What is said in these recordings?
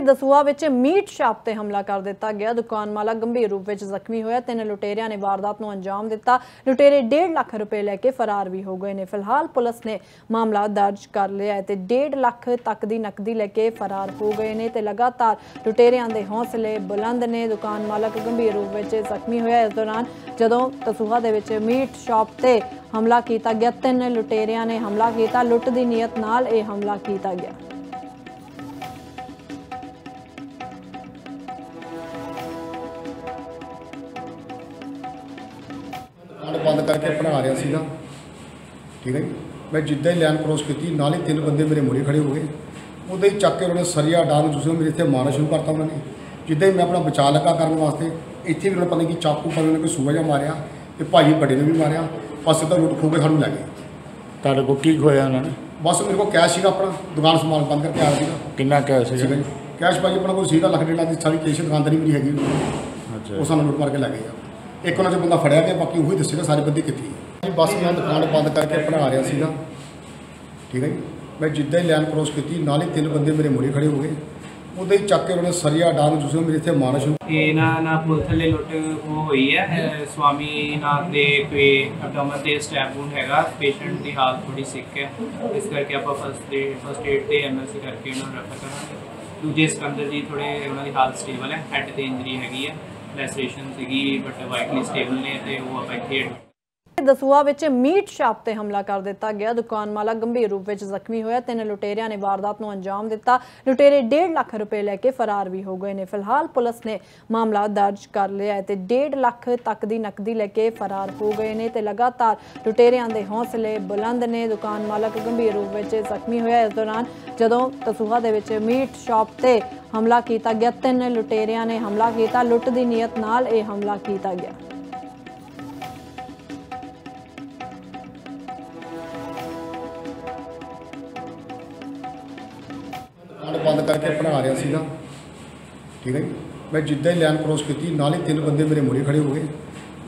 ਦਸੂਆ ਵਿੱਚ meat shop ਤੇ ਹਮਲਾ ਕਰ ਦਿੱਤਾ ਗਿਆ। ਦੁਕਾਨ ਮਾਲਕ ਗੰਭੀਰ ਰੂਪ ਵਿੱਚ ਜ਼ਖਮੀ ਹੋਇਆ। ਤਿੰਨ ਲੁਟੇਰਿਆਂ ਨੇ ਵਾਰਦਾਤ ਨੂੰ ਅੰਜਾਮ ਦਿੱਤਾ। ਲੁਟੇਰੇ 1.5 ਲੱਖ ਰੁਪਏ ਲੈ ਕੇ ਫਰਾਰ ਵੀ ਹੋ ਗਏ ਨੇ। ਫਿਲਹਾਲ ਪੁਲਿਸ ਨੇ ਮਾਮਲਾ ਦਰਜ ਕਰ ਲਿਆ ਹੈ ਤੇ 1.5 ਲੱਖ ਤੱਕ ਦੀ ਨਕਦੀ ਲੈ ਕੇ ਫਰਾਰ ਹੋ ਗਏ ਨੇ ਤੇ ਲਗਾਤਾਰ ਲੁਟੇਰਿਆਂ ਦੇ ਹੌਸਲੇ ਬੁਲੰਦ ਨੇ। ਦੁਕਾਨ ਮਾਲਕ ਗੰਭੀਰ ਰੂਪ ਵਿੱਚ ਜ਼ਖਮੀ ਹੋਇਆ। ਇਸ ਦੌਰਾਨ ਜਦੋਂ ਦਸੂਹਾ ਦੇ ਵਿੱਚ ਮੀਟ ਸ਼ਾਪ ਤੇ ਹਮਲਾ ਕੀਤਾ ਗਿਆ, ਤਿੰਨ ਲੁਟੇਰਿਆਂ ਨੇ ਹਮਲਾ ਕੀਤਾ। ਲੁੱਟ ਦੀ ਨੀਅਤ ਨਾਲ ਇਹ ਹਮਲਾ ਕੀਤਾ ਗਿਆ। ਦੁਕਾਨ ਬੰਦ ਕਰਕੇ ਬਣਾ ਰਿਹਾ ਸੀਗਾ। ਠੀਕ ਹੈ ਜੀ? ਮੈਂ ਜਿੱਦਾਂ ਹੀ ਲਾਈਨ ਕ੍ਰੋਸ ਕੀਤੀ ਨਾਲ ਹੀ ਤਿੰਨ ਬੰਦੇ ਮੇਰੇ ਮੂਹਰੇ ਖੜੇ ਹੋ ਗਏ। ਉਦੋਂ ਹੀ ਚੱਕ ਕੇ ਉਹਨਾਂ ਨੇ ਸਰੀਆ ਡਾਂਗ ਜੁਸੇ ਮੇਰੇ ਇੱਥੇ ਮਾਰਨਾ ਸ਼ੁਰੂ ਕਰਤਾ ਉਹਨਾਂ ਨੇ। ਜਿੱਦਾਂ ਹੀ ਮੈਂ ਆਪਣਾ ਬਚਾਅ ਲੱਗਾ ਕਰਨ ਵਾਸਤੇ ਇੱਥੇ ਵੀ ਉਹਨਾਂ ਪਤਾ ਨਹੀਂ ਕਿ ਚਾਕੂ ਪਰ ਉਹਨਾਂ ਨੇ ਕੋਈ ਸੂਆ ਜਿਹਾ ਮਾਰਿਆ ਤੇ ਭਾਜੀ ਵੱਡੇ ਨੇ ਵੀ ਮਾਰਿਆ ਬਸ ਤਾਂ ਲੁੱਟ ਖੋ ਕੇ ਸਾਨੂੰ ਲੈ ਗਏ। ਤੁਹਾਡੇ ਕੋਲ ਕੀ ਖੋਇਆ ਉਹਨਾਂ ਨੇ? ਬਸ ਮੇਰੇ ਕੋਲ ਕੈਸ਼ ਸੀਗਾ ਆਪਣਾ ਦੁਕਾਨ ਸਮਾਨ ਬੰਦ ਕਰਕੇ ਆ ਰਿਹਾ ਸੀਗਾ। ਕਿੰਨਾ ਕੈਸ਼ ਠੀਕ ਸੀਗਾ ਹੈ ਜੀ। ਕੈਸ਼ ਭਾਜੀ ਆਪਣਾ ਕੋਲ ਸੀਗਾ ਲੱਖ ਡੇਢ ਲੱਖ ਦੀ ਸਾਰੀ ਕੇਸ਼ ਦੁਕਾਨਦਾਰੀ ਮੇਰੀ ਹੈਗੀ ਅੱਛਾ ਉਹ ਸਾਨੂੰ ਲੁੱਟ ਮਾਰ ਕੇ ਲੈ ਗਏ ਆ। ਇੱਕ ਉਹਨਾਂ 'ਚ ਬੰਦਾ ਫੜਿਆ ਗਿਆ ਬਾਕੀ ਉਹੀ ਦੱਸੇਗਾ ਸਾਰੇ ਬੰਦੇ ਕਿੱਥੇ ਹੈ ਜੀ ਬਸ ਮੈਂ ਦੁਕਾਨ ਬੰਦ ਕਰਕੇ ਬਣਾ ਰਿਹਾ ਸੀਗਾ। ਠੀਕ ਹੈ ਜੀ? ਮੈਂ ਜਿੱਦਾਂ ਹੀ ਲਾਈਨ ਕ੍ਰੋਸ ਕੀਤੀ ਨਾਲ ਹੀ ਤਿੰਨ ਬੰਦੇ ਮੇਰੇ ਮੂਹਰੇ ਖੜੇ ਹੋ ਗਏ। ਉਦੋਂ ਹੀ ਚੱਕ ਕੇ ਉਹਨਾਂ ਸਰੀਆ ਡਾਂਗ ਜੁਸੇ ਮੇਰੇ ਇੱਥੇ ਮਾਰਨਾ ਸ਼ੁਰੂ ਇਹ ਨਾ ਨਾ ਪੁਲ ਥੱਲੇ ਲੁੱਟ ਉਹ ਹੋਈ ਹੈ ਸਵਾਮੀ ਨਾਥ ਦੇ ਪੇ ਅਬਡੋਮਨ ਤੇ ਸਟੈਪ ਵੂਨ ਹੈਗਾ। ਪੇਸ਼ੈਂਟ ਦੀ ਹਾਲਤ ਥੋੜੀ ਸਿੱਕ ਹੈ। ਇਸ ਕਰਕੇ ਆਪਾਂ ਫਸਟ ਦੇ ਫਸਟ ਏਡ ਤੇ ਐਮਐਲਸੀ ਕਰਕੇ ਉਹਨਾਂ ਨੂੰ ਰੈਫਰ ਕਰਾਂਗੇ। ਦੂਜੇ ਸਿਕੰਦਰ ਜੀ ਥੋੜੇ ਉਹਨਾਂ ਦੀ ਹਾਲਤ ਸਟੇਬਲ ਹੈ ਹੈਡ ਤੇ ਇੰਜਰੀ ਹੈਗੀ ਹੈ। ਲੈਸਰੇਸ਼ਨ ਸੀਗੀ ਬਟ ਵਾਈਟਲੀ ਸਟੇਬਲ ਨੇ ਤੇ ਉਹ ਆਪਾਂ ਇੱਥੇ ਦਸੂਆ ਵਿੱਚ ਮੀਟ ਸ਼ਾਪ ਤੇ ਹਮਲਾ ਕਰ ਦਿੱਤਾ ਗਿਆ। ਦੁਕਾਨ ਮਾਲਕ ਗੰਭੀਰ ਰੂਪ ਵਿੱਚ ਜ਼ਖਮੀ ਹੋਇਆ। ਤਿੰਨ ਲੁਟੇਰਿਆਂ ਨੇ ਵਾਰਦਾਤ ਨੂੰ ਅੰਜਾਮ ਦਿੱਤਾ। ਲੁਟੇਰੇ 1.5 ਲੱਖ ਰੁਪਏ ਲੈ ਕੇ ਫਰਾਰ ਵੀ ਹੋ ਗਏ ਨੇ। ਫਿਲਹਾਲ ਪੁਲਿਸ ਨੇ ਮਾਮਲਾ ਦਰਜ ਕਰ ਲਿਆ ਹੈ ਤੇ 1.5 ਲੱਖ ਤੱਕ ਦੀ ਨਕਦੀ ਲੈ ਕੇ ਫਰਾਰ ਹੋ ਗਏ ਨੇ ਤੇ ਲਗਾਤਾਰ ਲੁਟੇਰਿਆਂ ਦੇ ਹੌਸਲੇ ਬੁਲੰਦ ਨੇ। ਦੁਕਾਨ ਮਾਲਕ ਗੰਭੀਰ ਰੂਪ ਵਿੱਚ ਜ਼ਖਮੀ ਹੋਇਆ। ਇਸ ਦੌਰਾਨ ਜਦੋਂ ਦਸੂਹਾ ਦੇ ਵਿੱਚ ਮੀਟ ਸ਼ਾਪ ਤੇ ਹਮਲਾ ਕੀਤਾ ਗਿਆ, ਤਿੰਨ ਲੁਟੇਰਿਆਂ ਨੇ ਹਮਲਾ ਕੀਤਾ। ਲੁੱਟ ਦੀ ਨੀਅਤ ਨਾਲ ਇਹ ਹਮਲਾ ਕੀਤਾ ਗਿਆ। ਦੁਕਾਨ ਬੰਦ ਕਰਕੇ ਬਣਾ ਰਿਹਾ ਸੀਗਾ। ਠੀਕ ਹੈ ਜੀ? ਮੈਂ ਜਿੱਦਾਂ ਹੀ ਲਾਈਨ ਕ੍ਰੋਸ ਕੀਤੀ ਨਾਲ ਹੀ ਤਿੰਨ ਬੰਦੇ ਮੇਰੇ ਮੂਹਰੇ ਖੜੇ ਹੋ ਗਏ।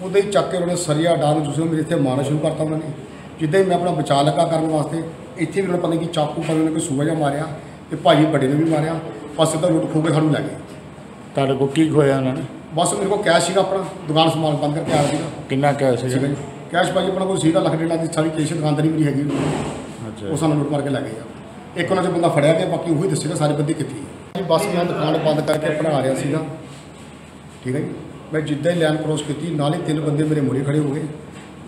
ਉਦੋਂ ਹੀ ਚੱਕ ਕੇ ਉਹਨਾਂ ਨੇ ਸਰੀਆ ਡਾਂਗ ਜੁਸੇ ਮੇਰੇ ਇੱਥੇ ਮਾਰਨਾ ਸ਼ੁਰੂ ਕਰਤਾ ਉਹਨਾਂ ਨੇ। ਜਿੱਦਾਂ ਹੀ ਮੈਂ ਆਪਣਾ ਬਚਾਅ ਲੱਗਾ ਕਰਨ ਵਾਸਤੇ ਇੱਥੇ ਵੀ ਉਹਨਾਂ ਪਤਾ ਨਹੀਂ ਕਿ ਚਾਕੂ ਪਰ ਉਹਨਾਂ ਨੇ ਕੋਈ ਸੂਆ ਜਿਹਾ ਮਾਰਿਆ ਤੇ ਭਾਜੀ ਵੱਡੇ ਨੇ ਵੀ ਮਾਰਿਆ ਬਸ ਤਾਂ ਲੁੱਟ ਖੋ ਕੇ ਸਾਨੂੰ ਲੈ ਗਏ। ਤੁਹਾਡੇ ਕੋਲ ਕੀ ਖੋਇਆ ਉਹਨਾਂ ਨੇ? ਬਸ ਮੇਰੇ ਕੋਲ ਕੈਸ਼ ਸੀਗਾ ਆਪਣਾ ਦੁਕਾਨ ਸਮਾਨ ਬੰਦ ਕਰਕੇ ਆ ਰਿਹਾ ਸੀਗਾ। ਕਿੰਨਾ ਕੈਸ਼ ਠੀਕ ਹੈ ਸੀਗਾ ਜੀ। ਕੈਸ਼ ਭਾਜੀ ਆਪਣਾ ਕੋਲ ਸੀਗਾ ਲੱਖ ਡੇਢ ਲੱਖ ਦੀ ਸਾਰੀ ਕੇਸ਼ ਦੁਕਾਨਦਾਰੀ ਮੇਰੀ ਹੈਗੀ ਅੱਛਾ ਉਹ ਸਾਨੂੰ ਲੁੱਟ ਮਾਰ ਕੇ ਲੈ ਗਏ ਆ। ਇੱਕ ਉਹਨਾਂ 'ਚ ਬੰਦਾ ਫੜਿਆ ਗਿਆ ਬਾਕੀ ਉਹੀ ਦੱਸੇਗਾ ਸਾਰੇ ਬੰਦੇ ਕਿੱਥੇ ਹੈ। ਜੀ ਬਸ ਮੈਂ ਦੁਕਾਨ ਬੰਦ ਕਰਕੇ ਬਣਾ ਰਿਹਾ ਸੀਗਾ। ਠੀਕ ਹੈ ਜੀ? ਮੈਂ ਜਿੱਦਾਂ ਹੀ ਲਾਈਨ ਕ੍ਰੋਸ ਕੀਤੀ ਨਾਲ ਹੀ ਤਿੰਨ ਬੰਦੇ ਮੇਰੇ ਮੂਹਰੇ ਖੜੇ ਹੋ ਗਏ।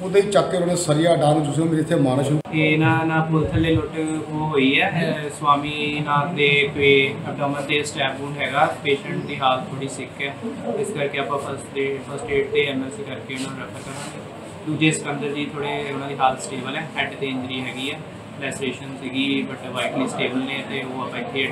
ਉਦੋਂ ਹੀ ਚੱਕ ਕੇ ਉਹਨਾਂ ਸਰੀਆ ਡਾਂਗ ਜੁਸੇ ਮੇਰੇ ਇੱਥੇ ਮਾਰਨਾ ਸ਼ੁਰੂ ਇਹ ਨਾ ਨਾ ਪੁਲ ਥੱਲੇ ਲੁੱਟ ਉਹ ਹੋਈ ਹੈ ਸਵਾਮੀ ਨਾਥ ਦੇ ਪੇ ਅਬਡੋਮਨ ਤੇ ਸਟੈਪ ਵੂਨ ਹੈਗਾ ਪੇਸ਼ੈਂਟ ਦੀ ਹਾਲਤ ਥੋੜੀ ਸਿੱਕ ਹੈ। ਇਸ ਕਰਕੇ ਆਪਾਂ ਫਸਟ ਦੇ ਫਸਟ ਏਡ ਤੇ ਐਮਐਲਸੀ ਕਰਕੇ ਉਹਨਾਂ ਨੂੰ ਰੈਫਰ ਕਰਾਂਗੇ। ਦੂਜੇ ਸਿਕੰਦਰ ਜੀ ਥੋੜੇ ਉਹਨਾਂ ਦੀ ਹਾਲਤ ਸਟੇਬਲ ਹੈ ਹੈਡ ਤੇ ਇੰਜਰੀ ਹੈਗੀ ਹੈ। ਲੈਸਰੇਸ਼ਨ ਸੀਗੀ ਬਟ ਵਾਈਟਲੀ ਸਟੇਬਲ ਨੇ ਤੇ ਉਹ ਆਪਾਂ ਇੱਥੇ